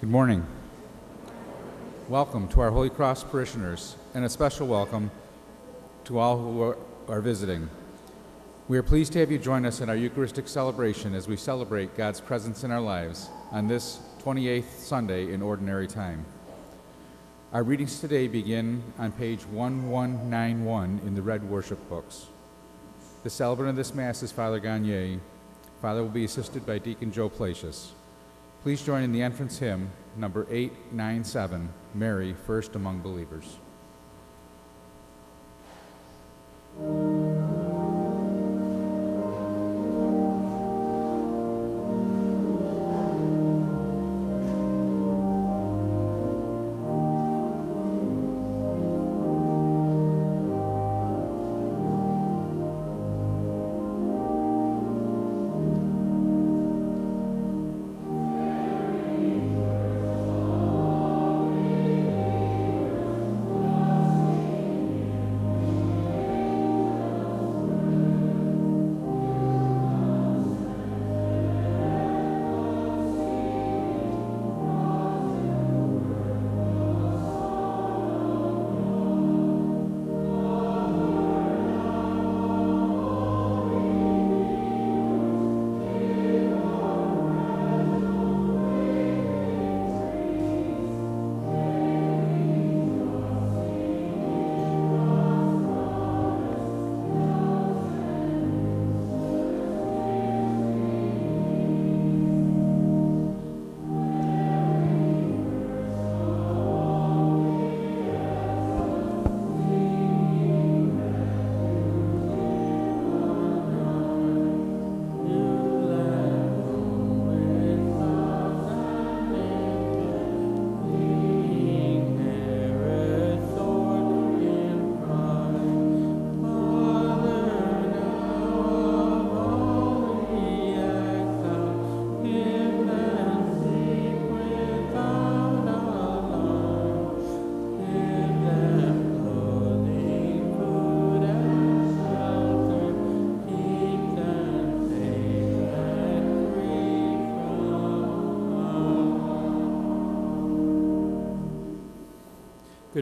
Good morning. Welcome to our Holy Cross parishioners, and a special welcome to all who are, visiting. We are pleased to have you join us in our Eucharistic celebration as we celebrate God's presence in our lives on this 28th Sunday in Ordinary Time. Our readings today begin on page 1191 in the Red Worship Books. The celebrant of this Mass is Father Gagnier. Father will be assisted by Deacon Joe Placius. Please join in the entrance hymn, number 897, Mary, First Among Believers.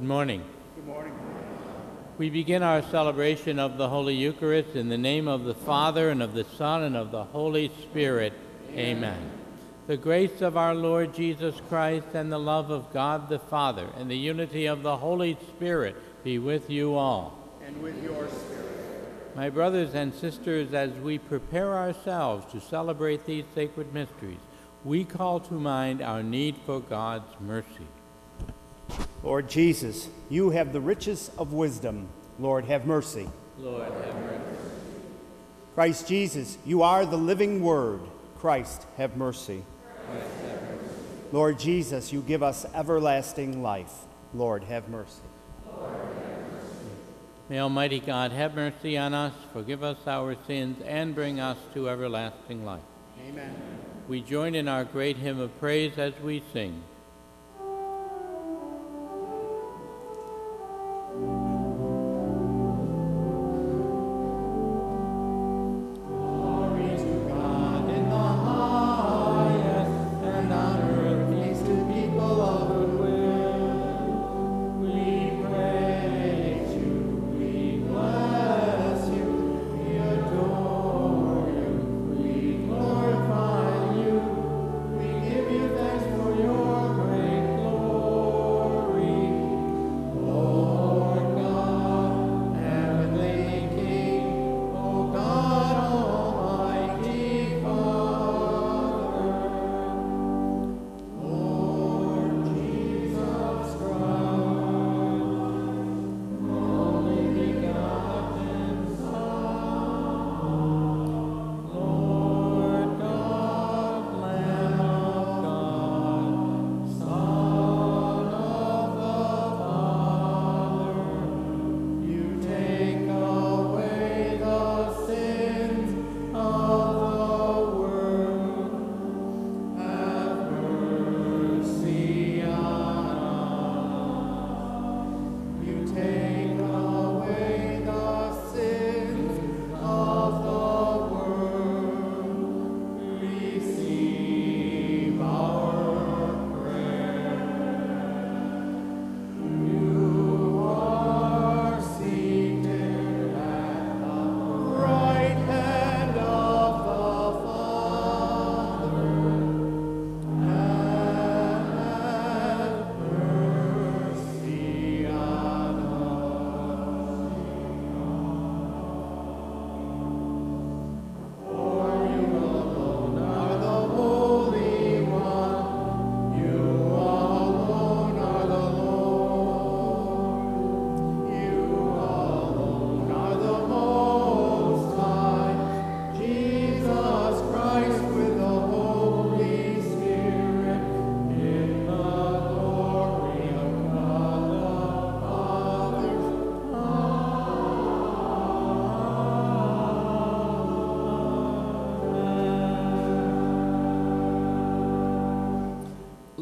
Morning. Good morning. We begin our celebration of the Holy Eucharist in the name of the Father, and of the Son, and of the Holy Spirit. Amen. Amen. The grace of our Lord Jesus Christ, and the love of God the Father, and the unity of the Holy Spirit be with you all. And with your spirit. My brothers and sisters, as we prepare ourselves to celebrate these sacred mysteries, we call to mind our need for God's mercy. Lord Jesus, you have the riches of wisdom. Lord, have mercy. Lord, have mercy. Christ Jesus, you are the living word. Christ, have mercy. Christ, have mercy. Lord Jesus, you give us everlasting life. Lord, have mercy. Lord, have mercy. May Almighty God have mercy on us, forgive us our sins, and bring us to everlasting life. Amen. We join in our great hymn of praise as we sing.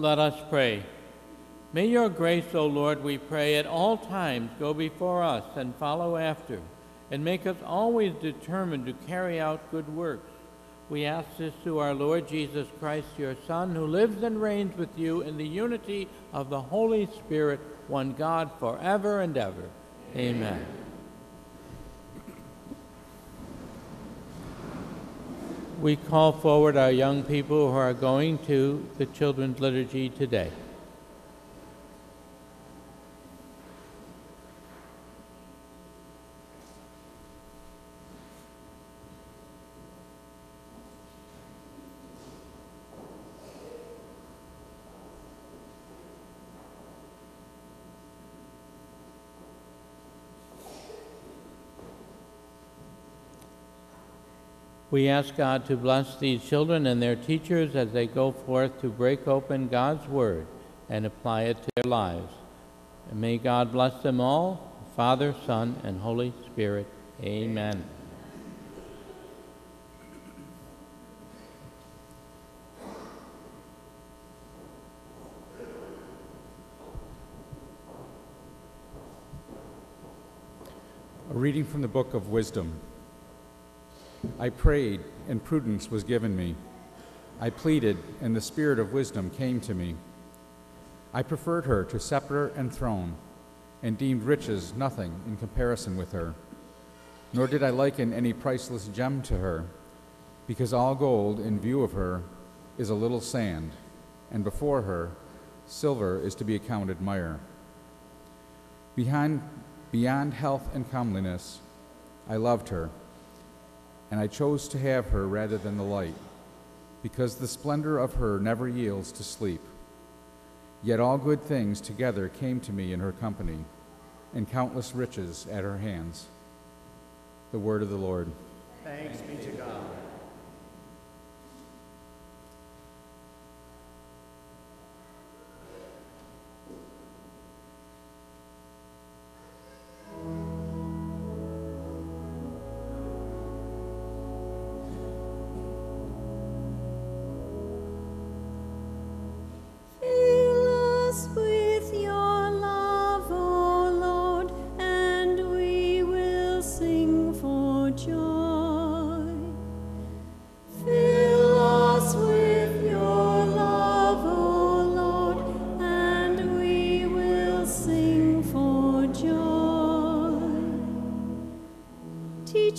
Let us pray. May your grace, O Lord, we pray, at all times go before us and follow after, and make us always determined to carry out good works. We ask this through our Lord Jesus Christ, your Son, who lives and reigns with you in the unity of the Holy Spirit, one God, forever and ever. Amen. We call forward our young people who are going to the children's liturgy today. We ask God to bless these children and their teachers as they go forth to break open God's Word and apply it to their lives. And may God bless them all, Father, Son, and Holy Spirit. Amen. A reading from the book of Wisdom. I prayed, and prudence was given me. I pleaded, and the spirit of wisdom came to me. I preferred her to scepter and throne, and deemed riches nothing in comparison with her. Nor did I liken any priceless gem to her, because all gold in view of her is a little sand, and before her silver is to be accounted mire. Behind, beyond health and comeliness, I loved her and I chose to have her rather than the light, because the splendor of her never yields to sleep. Yet all good things together came to me in her company, and countless riches at her hands. The word of the Lord. Thanks be to God.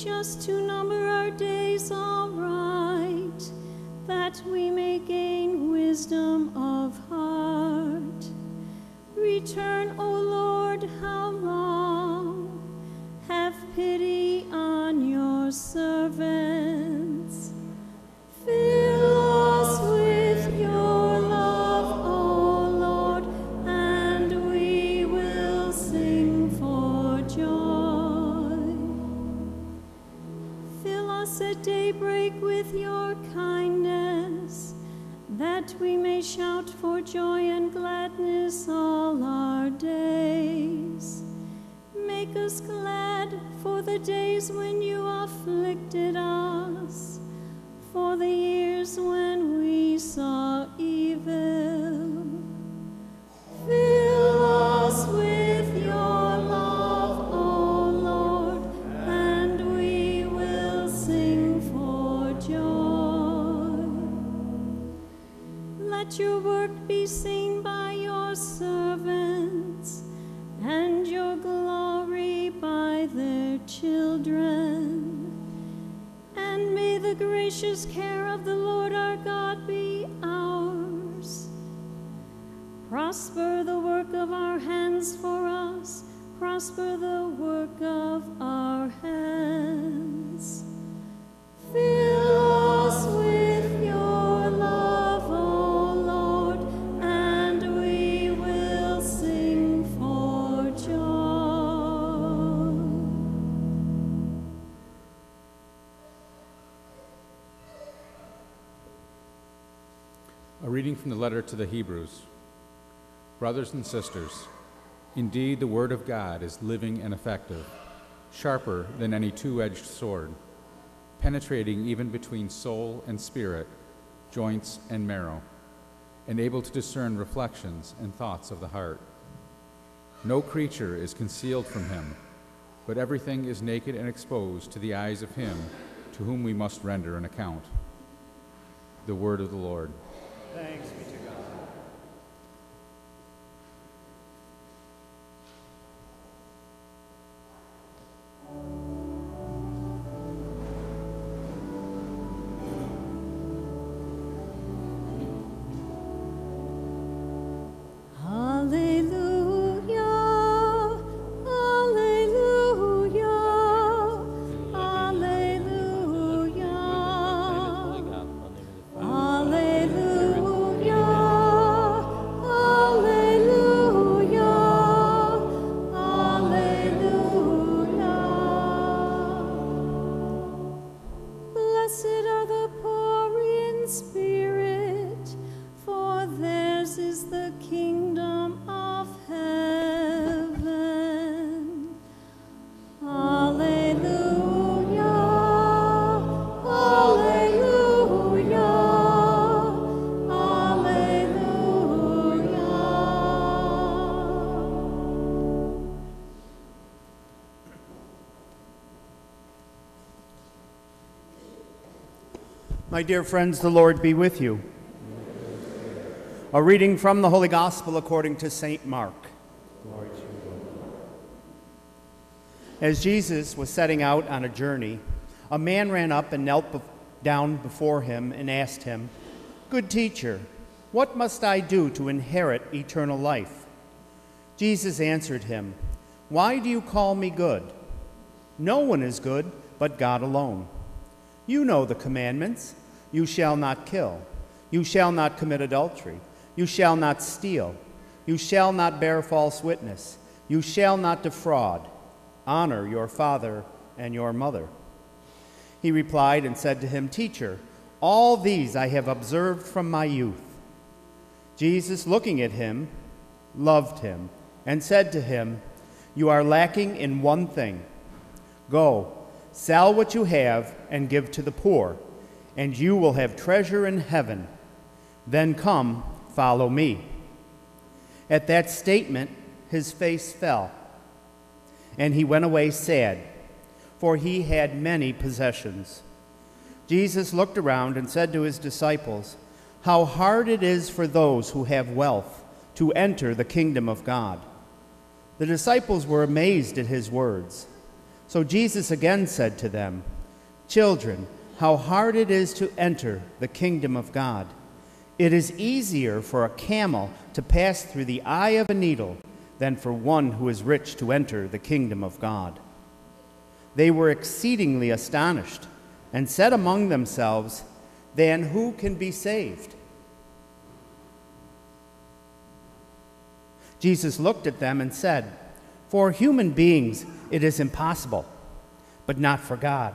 Us to number our days aright, that we may gain wisdom of heart. Return, O Lord, how long? Have pity on your servants. Joy and gladness all our days. Make us glad for the days when you afflicted us, for the years when we saw gracious care of the Lord our God be ours. Prosper the work of our hands for us, prosper the work of our hands. Fill reading from the letter to the Hebrews. Brothers and sisters, indeed the Word of God is living and effective, sharper than any two edged sword, penetrating even between soul and spirit, joints and marrow. and able to discern reflections and thoughts of the heart. No creature is concealed from him, but everything is naked and exposed to the eyes of him to whom we must render an account. The word of the Lord. Thanks be to God. My dear friends, the Lord be with you. A reading from the Holy Gospel according to St. Mark. As Jesus was setting out on a journey, a man ran up and knelt bef- down before him and asked him, Good teacher, what must I do to inherit eternal life? Jesus answered him, Why do you call me good? No one is good but God alone. You know the commandments you shall not kill, you shall not commit adultery, you shall not steal, you shall not bear false witness, you shall not defraud, honor your father and your mother. He replied and said to him, Teacher, all these I have observed from my youth. Jesus, looking at him, loved him and said to him, You are lacking in one thing. Go, sell what you have and give to the poor, and you will have treasure in heaven. Then come, follow me. At that statement, his face fell, and he went away sad, for he had many possessions. Jesus looked around and said to his disciples, How hard it is for those who have wealth to enter the kingdom of God. The disciples were amazed at his words. So Jesus again said to them, Children, how hard it is to enter the kingdom of God. It is easier for a camel to pass through the eye of a needle than for one who is rich to enter the kingdom of God. They were exceedingly astonished and said among themselves, Then who can be saved? Jesus looked at them and said, For human beings it is impossible, but not for God.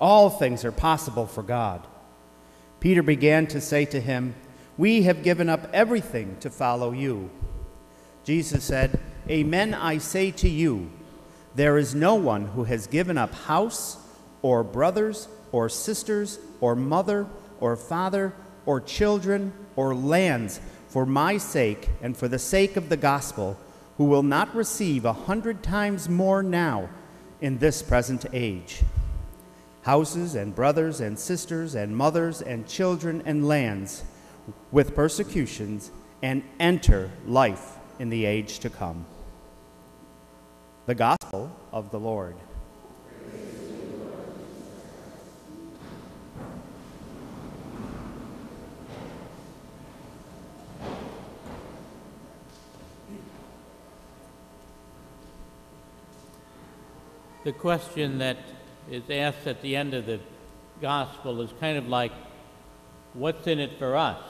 All things are possible for God. Peter began to say to him, We have given up everything to follow you. Jesus said, Amen, I say to you, there is no one who has given up house, or brothers, or sisters, or mother, or father, or children, or lands for my sake and for the sake of the gospel, who will not receive a hundred times more now in this present age houses and brothers and sisters and mothers and children and lands with persecutions and enter life in the age to come. The Gospel of the Lord. The question that is asked at the end of the gospel is kind of like, what's in it for us?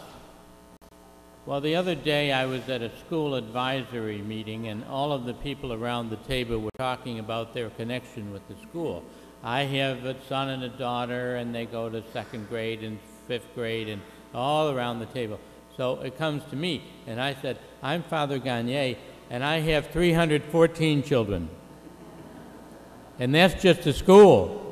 Well, the other day I was at a school advisory meeting, and all of the people around the table were talking about their connection with the school. I have a son and a daughter, and they go to second grade and fifth grade, and all around the table. So it comes to me, and I said, I'm Father Gagnier, and I have 314 children. And that's just a school.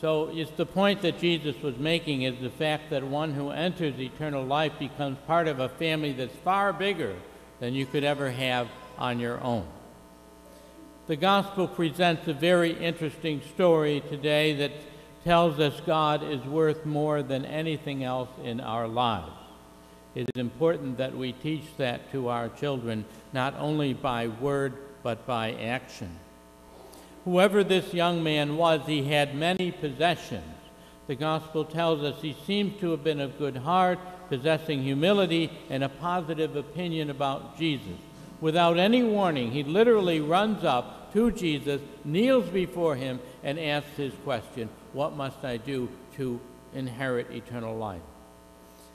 So it's the point that Jesus was making is the fact that one who enters eternal life becomes part of a family that's far bigger than you could ever have on your own. The gospel presents a very interesting story today that tells us God is worth more than anything else in our lives. It is important that we teach that to our children, not only by word, but by action. Whoever this young man was, he had many possessions. The gospel tells us he seems to have been of good heart, possessing humility and a positive opinion about Jesus. Without any warning, he literally runs up to Jesus, kneels before him, and asks his question What must I do to inherit eternal life?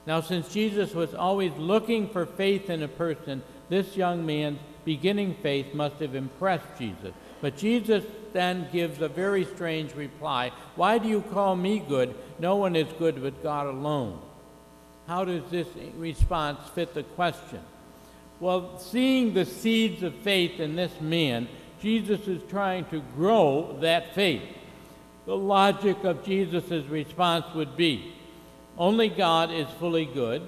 Now, since Jesus was always looking for faith in a person, this young man's beginning faith must have impressed Jesus. But Jesus then gives a very strange reply Why do you call me good? No one is good but God alone. How does this response fit the question? Well, seeing the seeds of faith in this man, Jesus is trying to grow that faith. The logic of Jesus' response would be only God is fully good.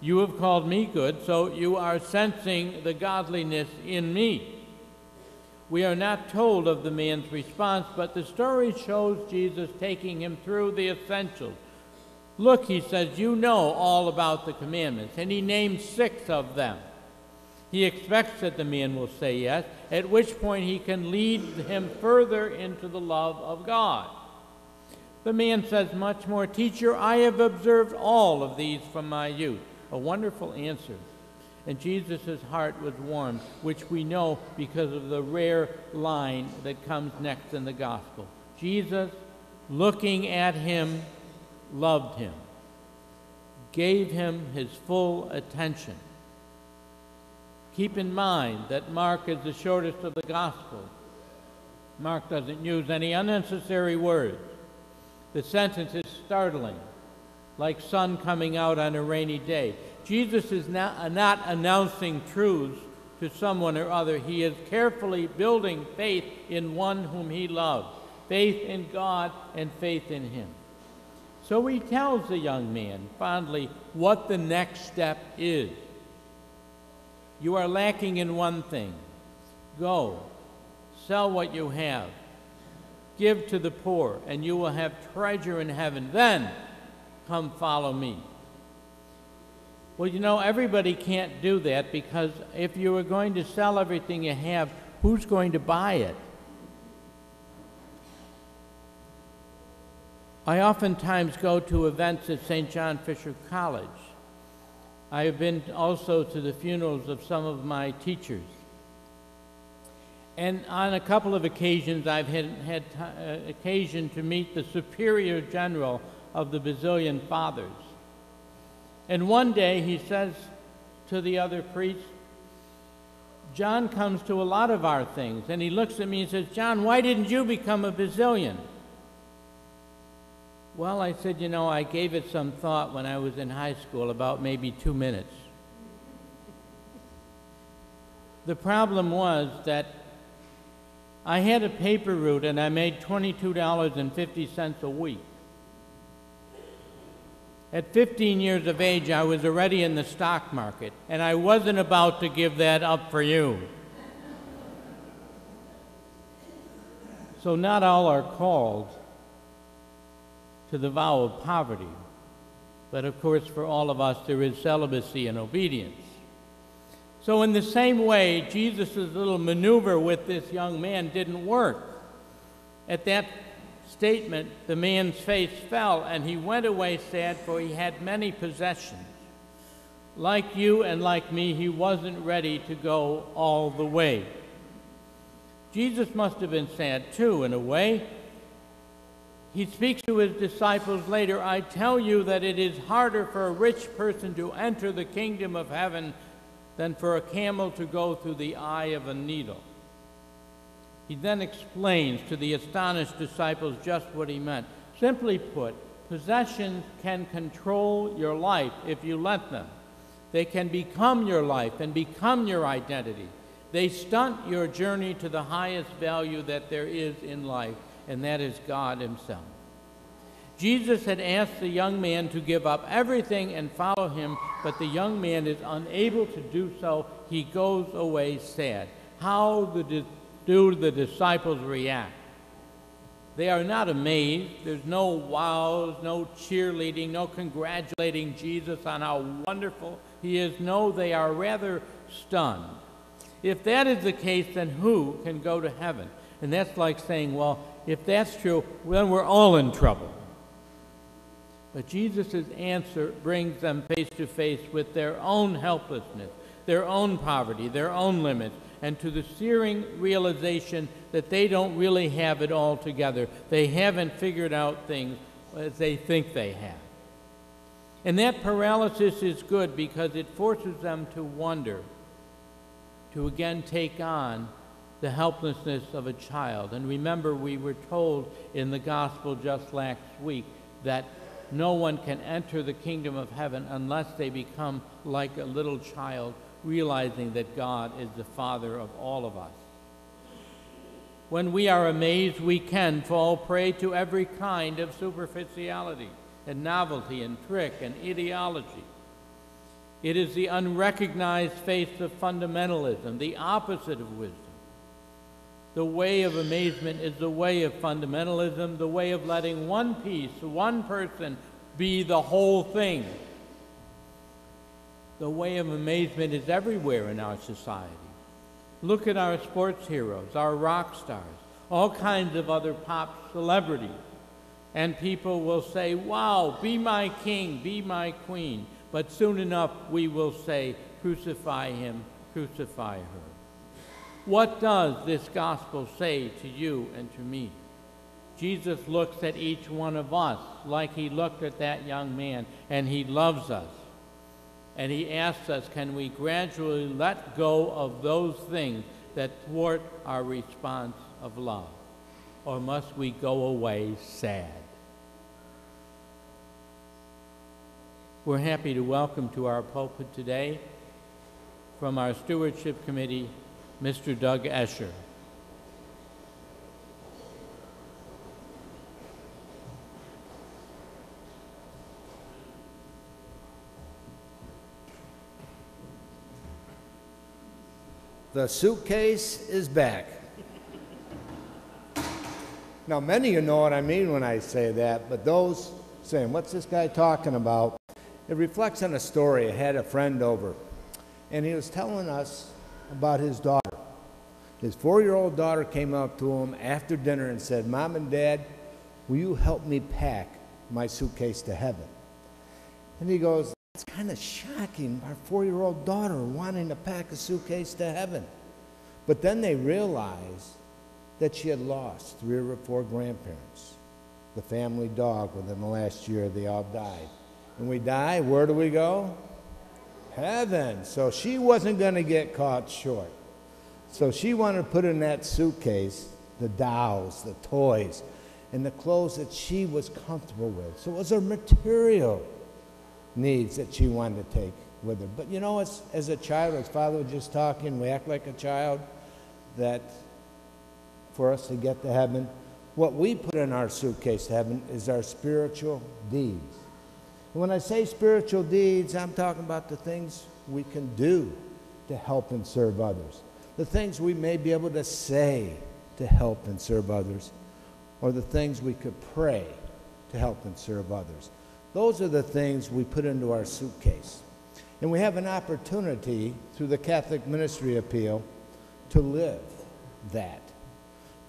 You have called me good, so you are sensing the godliness in me. We are not told of the man's response, but the story shows Jesus taking him through the essentials. Look, he says, you know all about the commandments, and he names six of them. He expects that the man will say yes, at which point he can lead him further into the love of God. The man says much more, Teacher, I have observed all of these from my youth. A wonderful answer and Jesus' heart was warmed, which we know because of the rare line that comes next in the gospel. Jesus, looking at him, loved him, gave him his full attention. Keep in mind that Mark is the shortest of the gospels. Mark doesn't use any unnecessary words. The sentence is startling, like sun coming out on a rainy day. Jesus is not, uh, not announcing truths to someone or other. He is carefully building faith in one whom he loves, faith in God and faith in him. So he tells the young man fondly what the next step is. You are lacking in one thing. Go, sell what you have, give to the poor, and you will have treasure in heaven. Then come follow me. Well, you know, everybody can't do that because if you were going to sell everything you have, who's going to buy it? I oftentimes go to events at St. John Fisher College. I have been also to the funerals of some of my teachers. And on a couple of occasions, I've had, had uh, occasion to meet the Superior General of the Basilian Fathers. And one day he says to the other priest, John comes to a lot of our things. And he looks at me and says, John, why didn't you become a Basilian? Well, I said, you know, I gave it some thought when I was in high school, about maybe two minutes. The problem was that I had a paper route and I made $22.50 a week. At 15 years of age, I was already in the stock market, and I wasn't about to give that up for you. So, not all are called to the vow of poverty, but of course, for all of us, there is celibacy and obedience. So, in the same way, Jesus' little maneuver with this young man didn't work. At that statement, the man's face fell, and he went away sad, for he had many possessions. Like you and like me, he wasn't ready to go all the way. Jesus must have been sad too, in a way. He speaks to his disciples later I tell you that it is harder for a rich person to enter the kingdom of heaven than for a camel to go through the eye of a needle. He then explains to the astonished disciples just what he meant. Simply put, possessions can control your life if you let them. They can become your life and become your identity. They stunt your journey to the highest value that there is in life, and that is God Himself. Jesus had asked the young man to give up everything and follow him, but the young man is unable to do so. He goes away sad. How the, do the disciples react? They are not amazed. There's no wows, no cheerleading, no congratulating Jesus on how wonderful he is. No, they are rather stunned. If that is the case, then who can go to heaven? And that's like saying, well, if that's true, then we're all in trouble. But Jesus' answer brings them face to face with their own helplessness, their own poverty, their own limits, and to the searing realization that they don't really have it all together. They haven't figured out things as they think they have. And that paralysis is good because it forces them to wonder, to again take on the helplessness of a child. And remember, we were told in the gospel just last week that no one can enter the kingdom of heaven unless they become like a little child, realizing that God is the Father of all of us. When we are amazed, we can fall prey to every kind of superficiality and novelty and trick and ideology. It is the unrecognized face of fundamentalism, the opposite of wisdom. The way of amazement is the way of fundamentalism, the way of letting one piece, one person, be the whole thing. The way of amazement is everywhere in our society. Look at our sports heroes, our rock stars, all kinds of other pop celebrities. And people will say, Wow, be my king, be my queen. But soon enough, we will say, Crucify him, crucify her. What does this gospel say to you and to me? Jesus looks at each one of us like he looked at that young man, and he loves us. And he asks us, can we gradually let go of those things that thwart our response of love? Or must we go away sad? We're happy to welcome to our pulpit today from our Stewardship Committee Mr. Doug Escher. The suitcase is back. Now, many of you know what I mean when I say that, but those saying, What's this guy talking about? It reflects on a story. I had a friend over, and he was telling us about his daughter. His four year old daughter came up to him after dinner and said, Mom and Dad, will you help me pack my suitcase to heaven? And he goes, It's kind of shocking, our four year old daughter wanting to pack a suitcase to heaven. But then they realized that she had lost three or four grandparents. The family dog within the last year, they all died. When we die, where do we go? Heaven. So she wasn't going to get caught short. So she wanted to put in that suitcase the dolls, the toys, and the clothes that she was comfortable with. So it was her material needs that she wanted to take with her. But you know, as, as a child, as Father was just talking, we act like a child, that for us to get to heaven, what we put in our suitcase to heaven is our spiritual deeds. When I say spiritual deeds, I'm talking about the things we can do to help and serve others the things we may be able to say to help and serve others, or the things we could pray to help and serve others. Those are the things we put into our suitcase. And we have an opportunity through the Catholic Ministry Appeal to live that.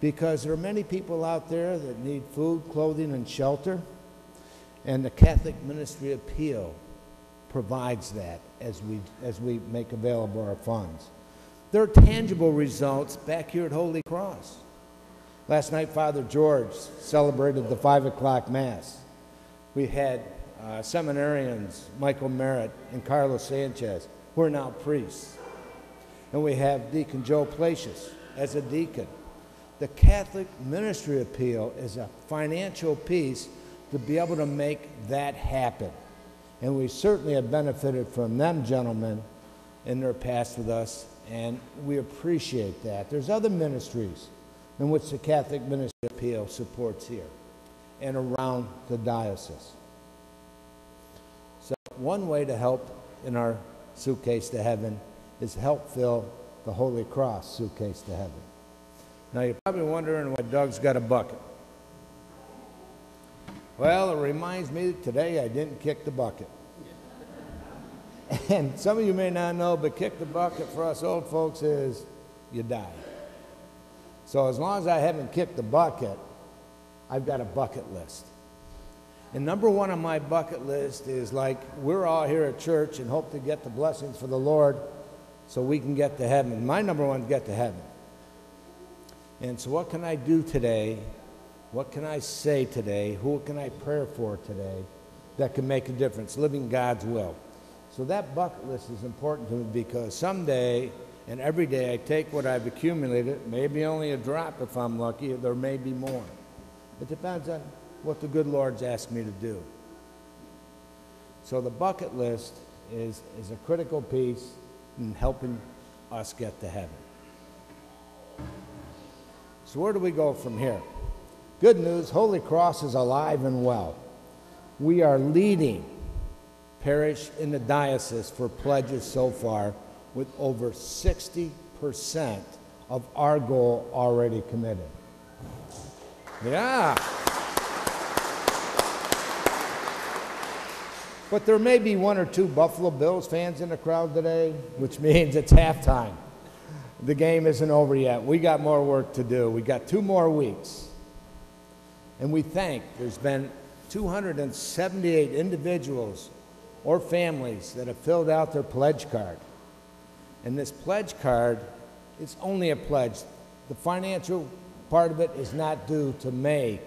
Because there are many people out there that need food, clothing, and shelter. And the Catholic Ministry Appeal provides that as we, as we make available our funds. There are tangible results back here at Holy Cross. Last night, Father George celebrated the 5 o'clock Mass. We had uh, seminarians, Michael Merritt and Carlos Sanchez, who are now priests. And we have Deacon Joe Placius as a deacon. The Catholic Ministry Appeal is a financial piece to be able to make that happen. And we certainly have benefited from them, gentlemen, in their past with us and we appreciate that. There's other ministries in which the Catholic Ministry Appeal supports here. And around the diocese. So, one way to help in our suitcase to heaven is help fill the Holy Cross suitcase to heaven. Now, you're probably wondering why Doug's got a bucket. Well, it reminds me that today I didn't kick the bucket. And some of you may not know, but kick the bucket for us old folks is you die. So as long as I haven't kicked the bucket, I've got a bucket list. And number one on my bucket list is like we're all here at church and hope to get the blessings for the Lord so we can get to heaven. My number one is get to heaven. And so what can I do today? What can I say today? Who can I pray for today that can make a difference? Living God's will. So that bucket list is important to me because someday and every day I take what I've accumulated, maybe only a drop if I'm lucky, there may be more. It depends on what the good Lord's asked me to do. So the bucket list is, is a critical piece in helping us get to heaven. So where do we go from here? Good news, Holy Cross is alive and well. We are leading parish in the diocese for pledges so far with over 60% of our goal already committed. Yeah. But there may be one or two Buffalo Bills fans in the crowd today, which means it's halftime. The game isn't over yet. We got more work to do. We got two more weeks. And we thank there's been 278 individuals or families that have filled out their pledge card. And this pledge card is only a pledge. The financial part of it is not due to May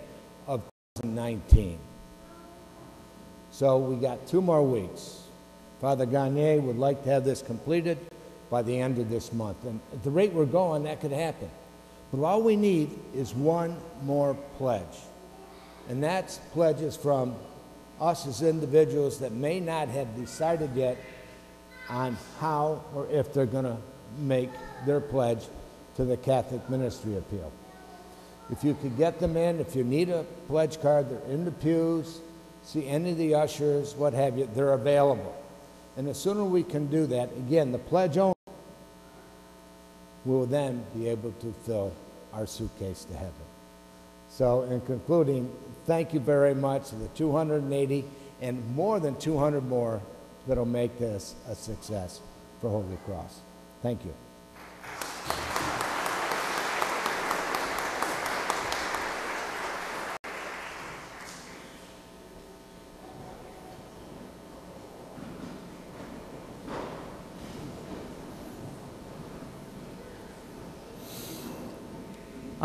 of 2019. So we got two more weeks. Father Gagnier would like to have this completed by the end of this month. And at the rate we're going, that could happen. But all we need is one more pledge. And that's pledges from us as individuals that may not have decided yet on how or if they're going to make their pledge to the Catholic Ministry Appeal. If you could get them in, if you need a pledge card, they're in the pews, see any of the ushers, what have you, they're available. And the sooner we can do that, again, the pledge only, we'll then be able to fill our suitcase to heaven. So, in concluding, thank you very much to the 280 and more than 200 more that'll make this a success for Holy Cross. Thank you.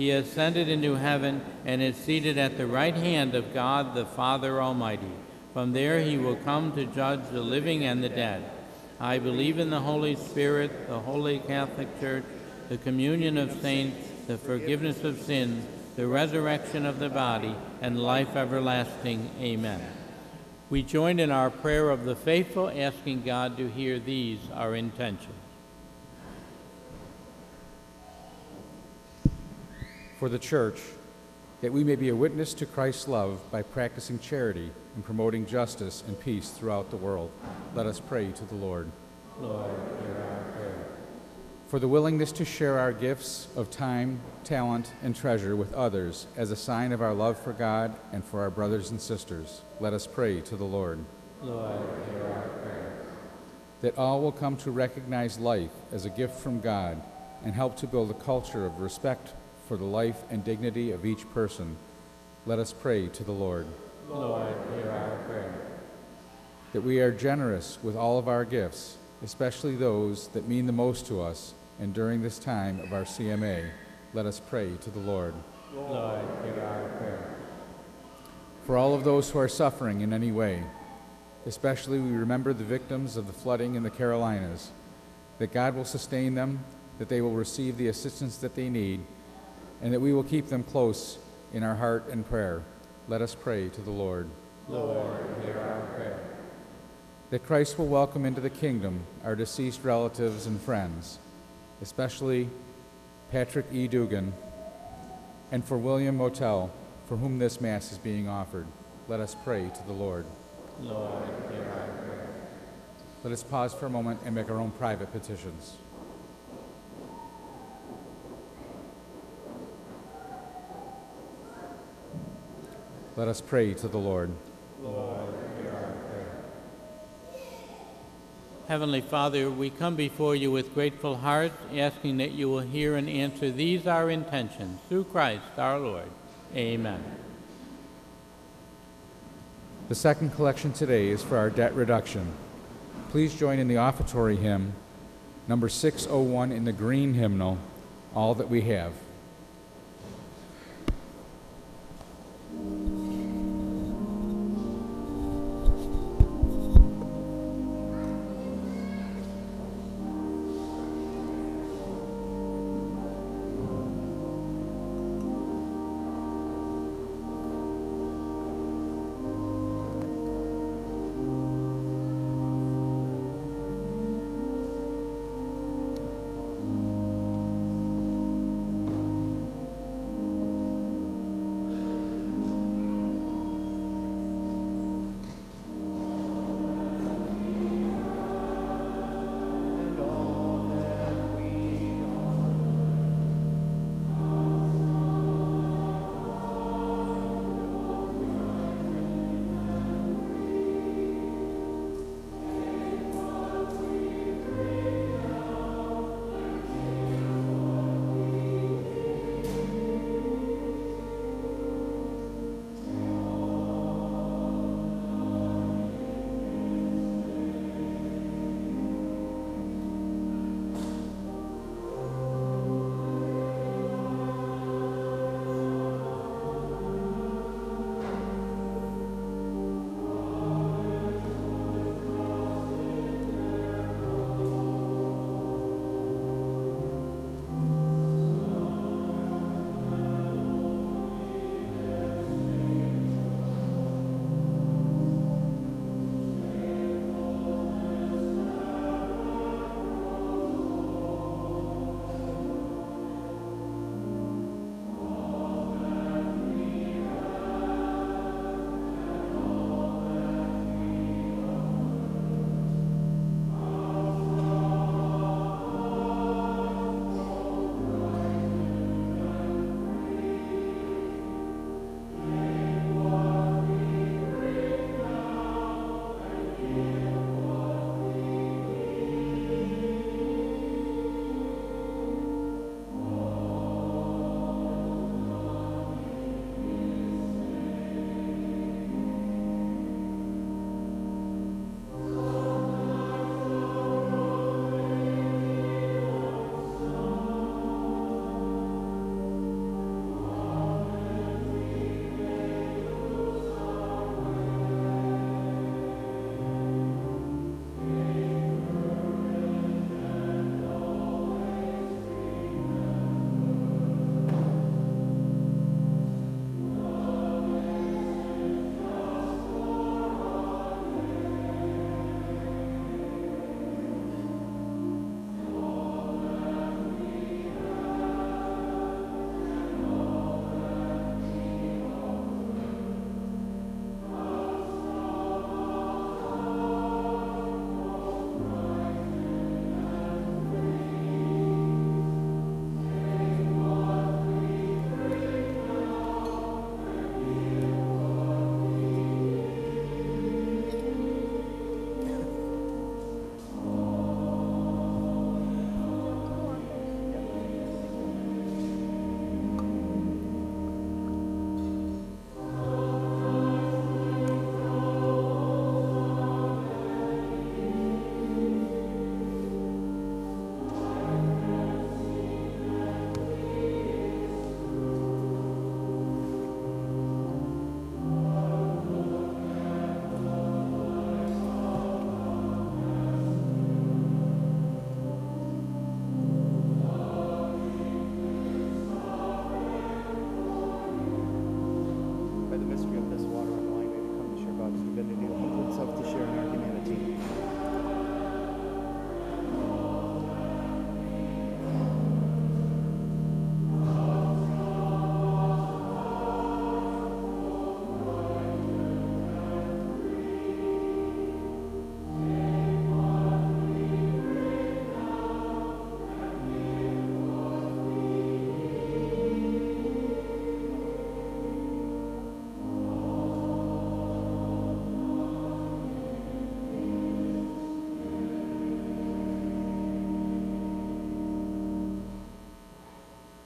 He ascended into heaven and is seated at the right hand of God the Father Almighty. From there he will come to judge the living and the dead. I believe in the Holy Spirit, the holy Catholic Church, the communion of saints, the forgiveness of sins, the resurrection of the body, and life everlasting. Amen. We join in our prayer of the faithful, asking God to hear these, our intentions. For the church, that we may be a witness to Christ's love by practicing charity and promoting justice and peace throughout the world. Let us pray to the Lord. Lord, hear our prayer. For the willingness to share our gifts of time, talent, and treasure with others as a sign of our love for God and for our brothers and sisters, let us pray to the Lord. Lord, hear our prayer. That all will come to recognize life as a gift from God and help to build a culture of respect for the life and dignity of each person, let us pray to the Lord. Lord, hear our prayer. That we are generous with all of our gifts, especially those that mean the most to us, and during this time of our CMA, let us pray to the Lord. Lord, hear our prayer. For all of those who are suffering in any way, especially we remember the victims of the flooding in the Carolinas, that God will sustain them, that they will receive the assistance that they need, and that we will keep them close in our heart and prayer. Let us pray to the Lord. Lord, hear our prayer. that Christ will welcome into the kingdom our deceased relatives and friends, especially Patrick E. Dugan, and for William Motel, for whom this Mass is being offered. Let us pray to the Lord. Lord, hear our prayer. Let us pause for a moment and make our own private petitions. Let us pray to the Lord. Heavenly Father, we come before you with grateful hearts, asking that you will hear and answer these our intentions through Christ our Lord. Amen. The second collection today is for our debt reduction. Please join in the offertory hymn, number 601 in the green hymnal, All That We Have.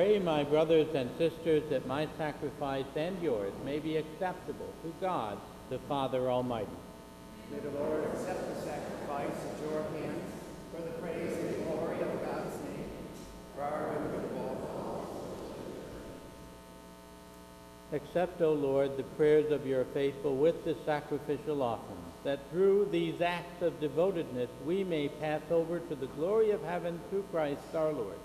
Pray, my brothers and sisters, that my sacrifice and yours may be acceptable to God, the Father Almighty. May the Lord accept the sacrifice at your hands for the praise and glory of God's name, for our good and. Accept, O Lord, the prayers of your faithful with the sacrificial offerings, that through these acts of devotedness we may pass over to the glory of heaven through Christ our Lord.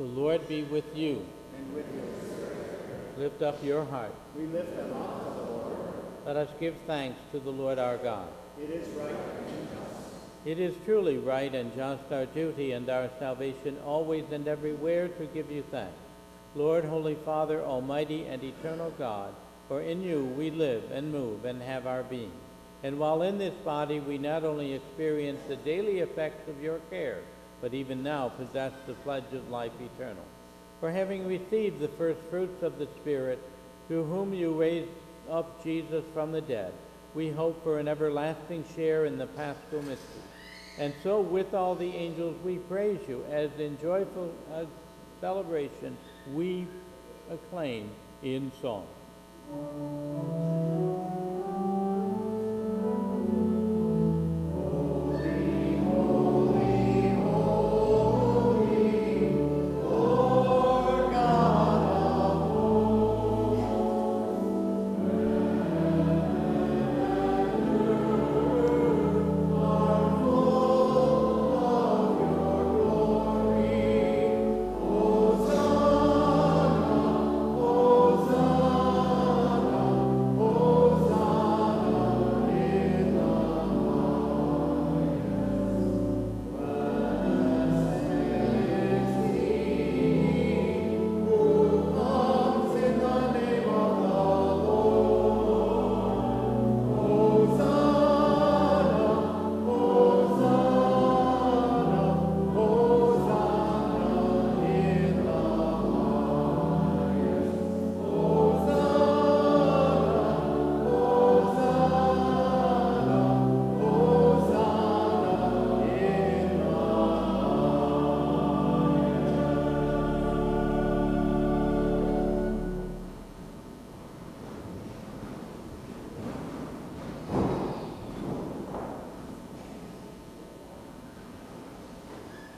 The Lord be with you. And with your Lift up your heart. we lift them up to the Lord. Let us give thanks to the Lord our God. It is right and just. It is truly right and just our duty and our salvation always and everywhere to give you thanks. Lord, Holy Father, Almighty and eternal God, for in you we live and move and have our being. And while in this body we not only experience the daily effects of your care, but even now possess the pledge of life eternal. For having received the first fruits of the Spirit, through whom you raised up Jesus from the dead, we hope for an everlasting share in the paschal mystery. And so with all the angels we praise you, as in joyful uh, celebration we acclaim in song.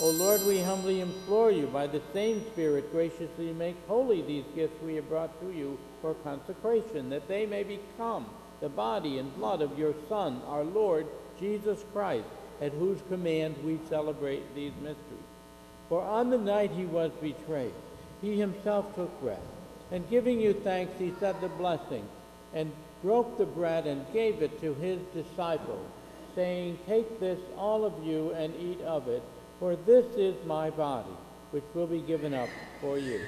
O Lord, we humbly implore you, by the same Spirit, graciously make holy these gifts we have brought to you for consecration, that they may become the body and blood of your Son, our Lord Jesus Christ, at whose command we celebrate these mysteries. For on the night he was betrayed, he himself took bread, and giving you thanks, he said the blessing, and broke the bread and gave it to his disciples, saying, Take this, all of you, and eat of it. For this is my body, which will be given up for you.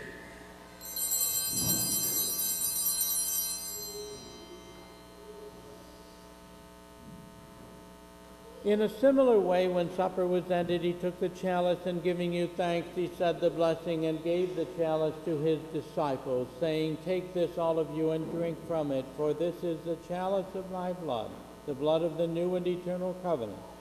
In a similar way, when supper was ended, he took the chalice and giving you thanks, he said the blessing and gave the chalice to his disciples, saying, Take this, all of you, and drink from it, for this is the chalice of my blood, the blood of the new and eternal covenant,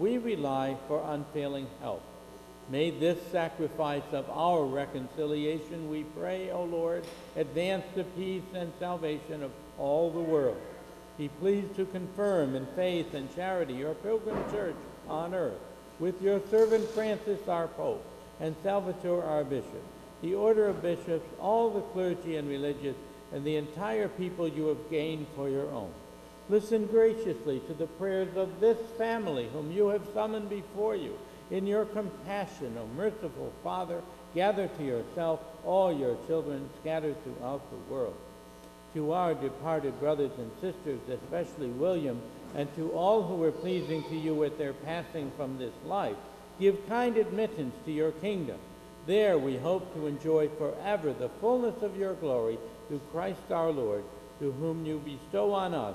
we rely for unfailing help. May this sacrifice of our reconciliation, we pray, O Lord, advance the peace and salvation of all the world. Be pleased to confirm in faith and charity your pilgrim church on earth, with your servant Francis, our Pope, and Salvatore, our Bishop, the order of bishops, all the clergy and religious, and the entire people you have gained for your own. Listen graciously to the prayers of this family whom you have summoned before you. In your compassion, O merciful Father, gather to yourself all your children scattered throughout the world. To our departed brothers and sisters, especially William, and to all who were pleasing to you at their passing from this life, give kind admittance to your kingdom. There we hope to enjoy forever the fullness of your glory through Christ our Lord, to whom you bestow on us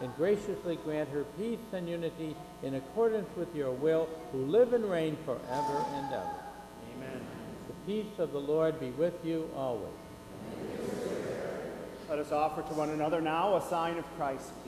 and graciously grant her peace and unity in accordance with your will, who live and reign forever and ever. Amen. The peace of the Lord be with you always. Let us offer to one another now a sign of Christ's peace.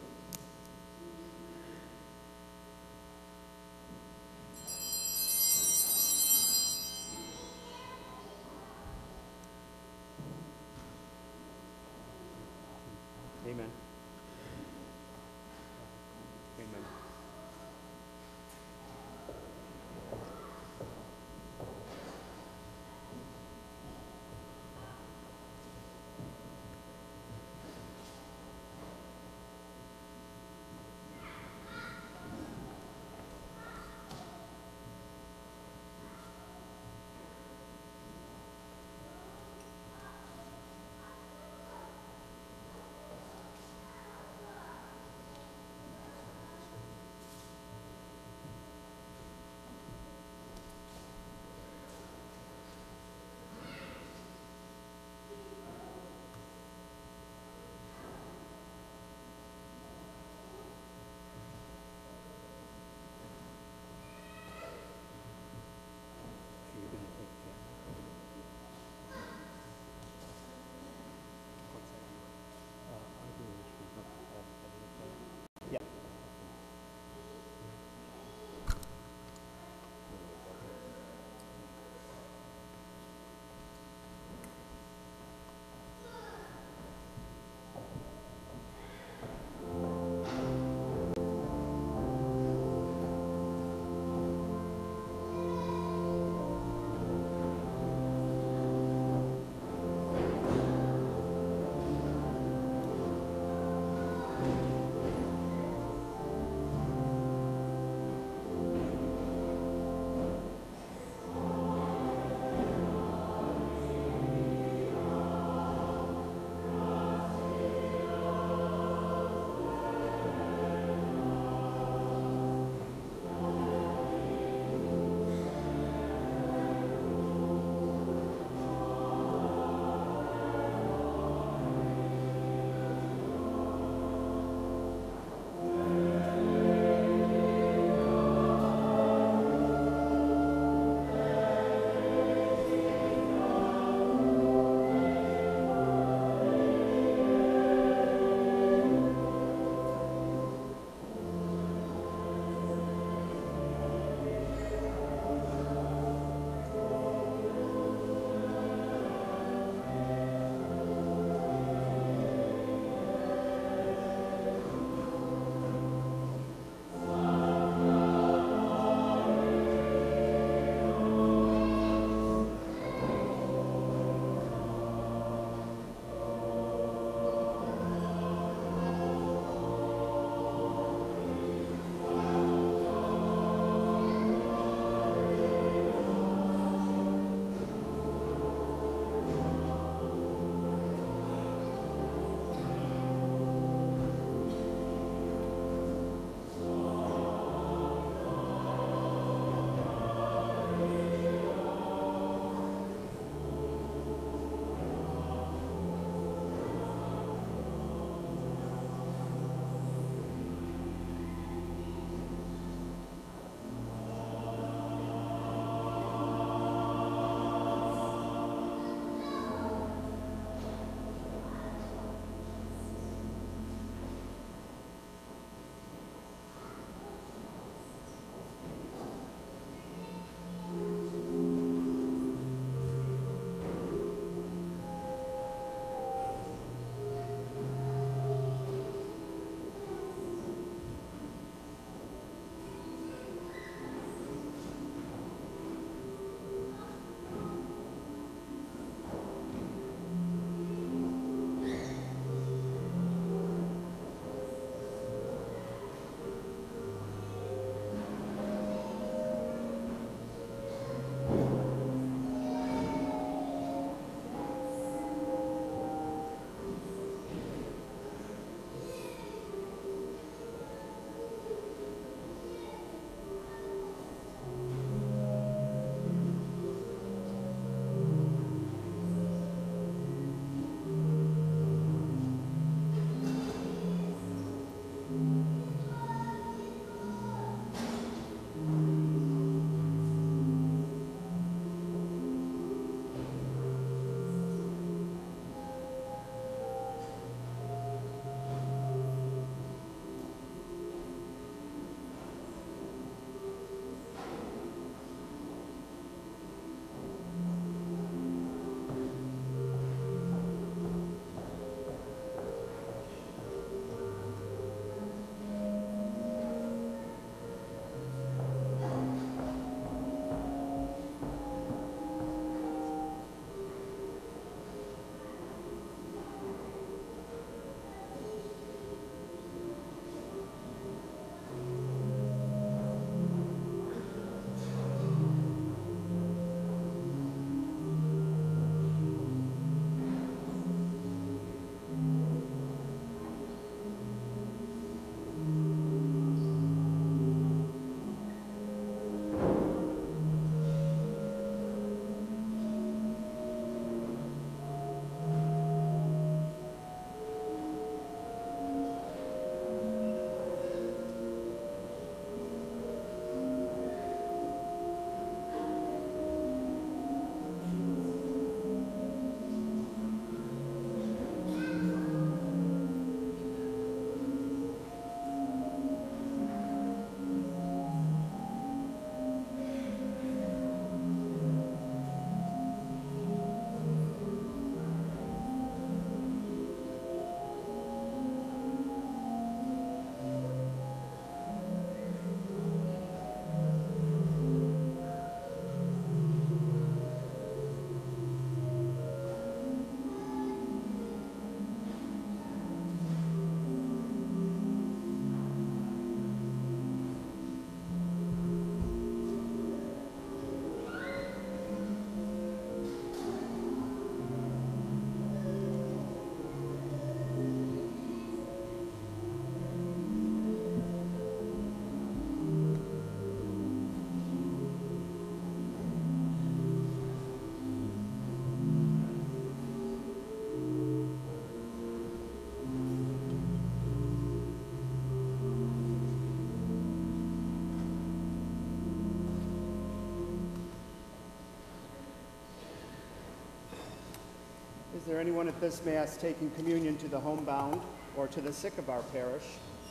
Is there anyone at this Mass taking communion to the homebound or to the sick of our parish?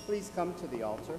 Please come to the altar.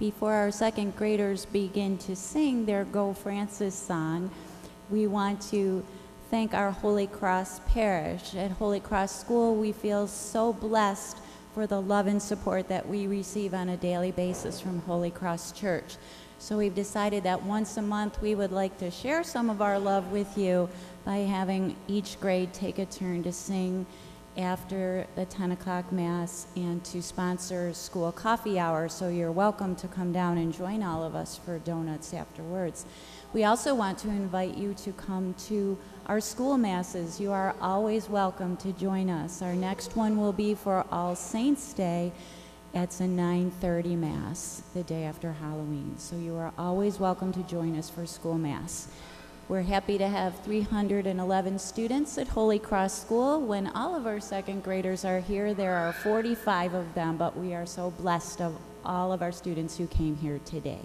Before our second graders begin to sing their Go Francis song, we want to thank our Holy Cross Parish. At Holy Cross School, we feel so blessed for the love and support that we receive on a daily basis from Holy Cross Church. So we've decided that once a month we would like to share some of our love with you by having each grade take a turn to sing after the 10 o'clock Mass and to sponsor school coffee hour. So you're welcome to come down and join all of us for donuts afterwards. We also want to invite you to come to our school masses. You are always welcome to join us. Our next one will be for All Saints Day. It's a 9:30 mass the day after Halloween. So you are always welcome to join us for school mass. We're happy to have 311 students at Holy Cross School. When all of our second graders are here, there are 45 of them, but we are so blessed of all of our students who came here today.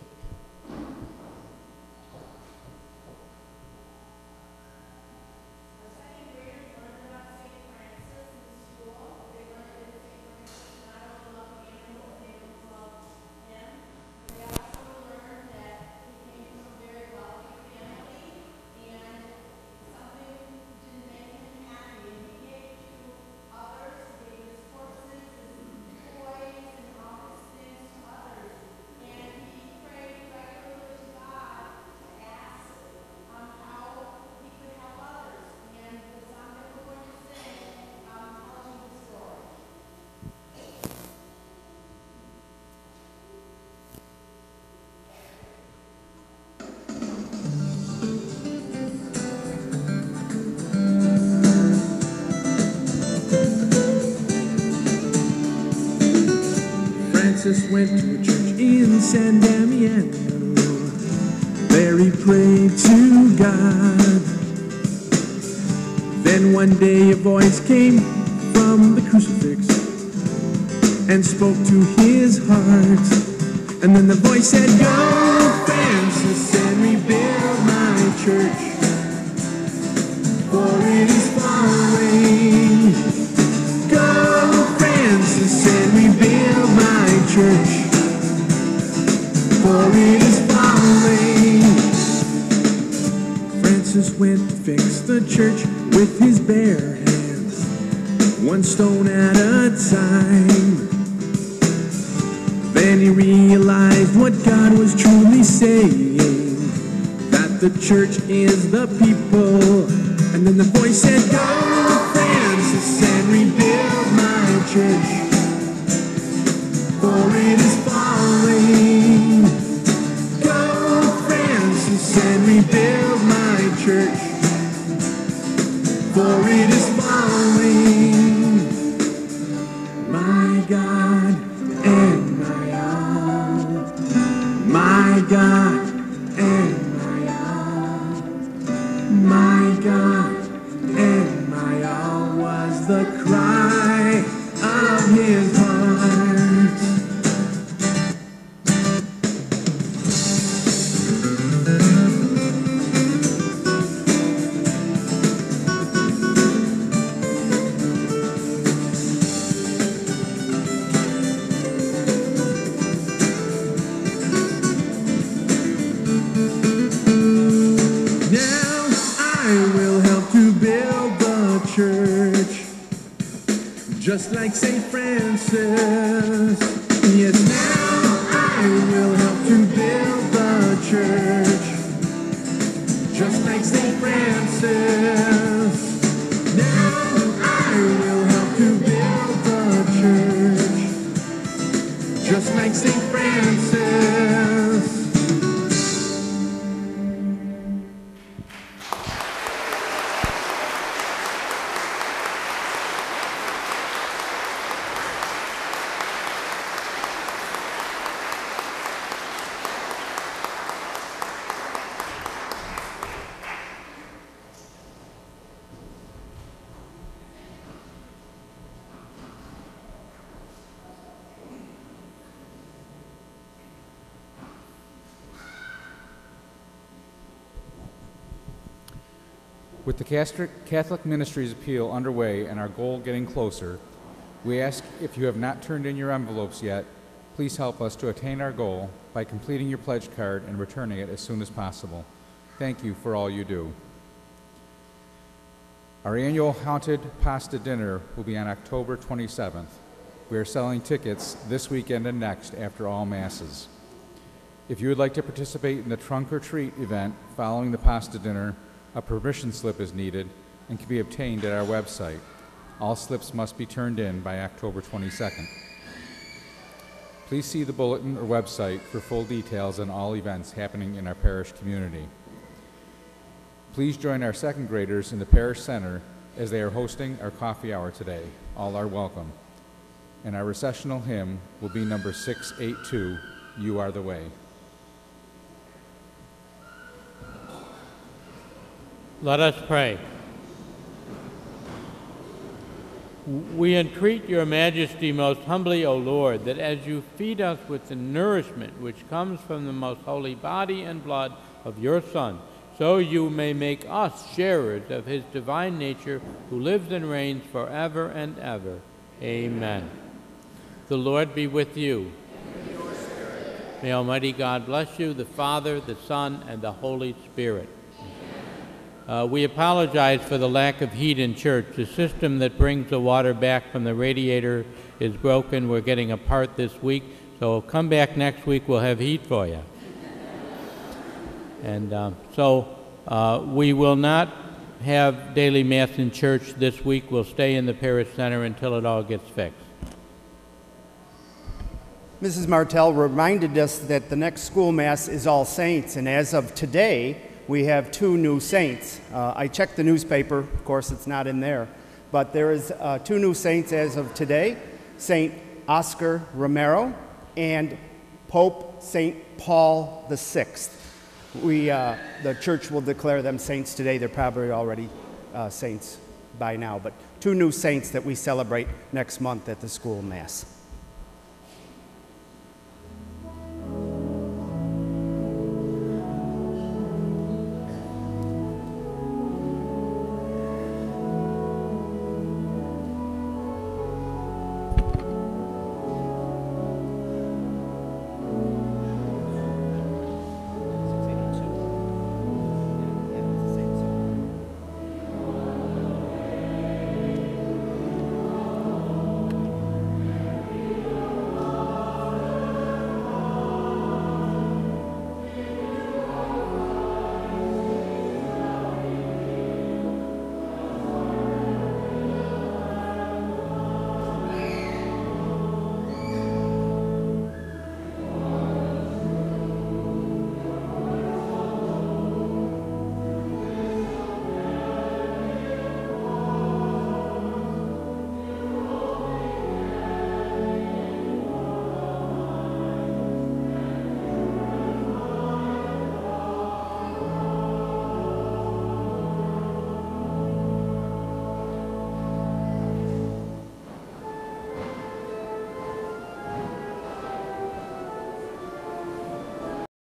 Francis went to a church in San Damiano. There he prayed to God. Then one day a voice came from the crucifix and spoke to his heart. And then the voice said, Go, Francis, and rebuild my church, for it is far away. church, for it is falling. Francis went to fix the church with his bare hands, one stone at a time. Then he realized what God was truly saying, that the church is the people. And then the voice said, Go, Francis, and rebuild my church. Rebuild my church, for it is like St. Francis. Now I will help to build the church, just like St. Francis. With the Catholic Ministries appeal underway and our goal getting closer, we ask if you have not turned in your envelopes yet, please help us to attain our goal by completing your pledge card and returning it as soon as possible. Thank you for all you do. Our annual Haunted Pasta Dinner will be on October 27th. We are selling tickets this weekend and next after all Masses. If you would like to participate in the trunk or treat event following the pasta dinner, a permission slip is needed and can be obtained at our website. All slips must be turned in by October 22nd. Please see the bulletin or website for full details on all events happening in our parish community. Please join our second graders in the parish center as they are hosting our coffee hour today. All are welcome. And our recessional hymn will be number 682, You Are the Way. Let us pray. We entreat your majesty most humbly, O Lord, that as you feed us with the nourishment which comes from the most holy body and blood of your Son, so you may make us sharers of his divine nature, who lives and reigns forever and ever. Amen. The Lord be with you. May Almighty God bless you, the Father, the Son, and the Holy Spirit. Uh, we apologize for the lack of heat in church. The system that brings the water back from the radiator is broken. We're getting a part this week, so come back next week. We'll have heat for you. And um, so uh, we will not have daily mass in church this week. We'll stay in the parish center until it all gets fixed. Mrs. Martell reminded us that the next school mass is All Saints, and as of today, we have two new saints. Uh, I checked the newspaper, of course, it's not in there, but there is uh, two new saints as of today Saint Oscar Romero and Pope Saint Paul VI. We, uh, the church will declare them saints today. They're probably already uh, saints by now, but two new saints that we celebrate next month at the school mass.